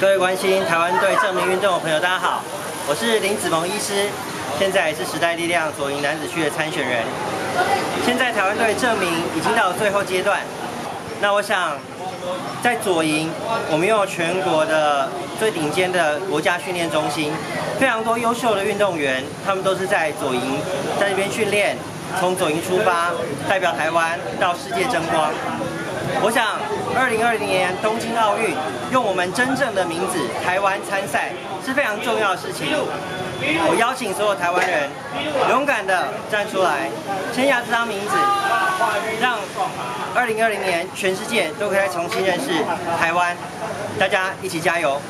各位关心台湾队证明运动的朋友，大家好，我是林子萌医师，现在也是时代力量左营男子区的参选人。现在台湾队证明已经到了最后阶段，那我想在左营，我们拥有全国的最顶尖的国家训练中心，非常多优秀的运动员，他们都是在左营在那边训练，从左营出发，代表台湾到世界争光。我想，二零二零年东京奥运用我们真正的名字台湾参赛是非常重要的事情。我邀请所有台湾人勇敢的站出来，签下这张名字，让二零二零年全世界都可以重新认识台湾。大家一起加油！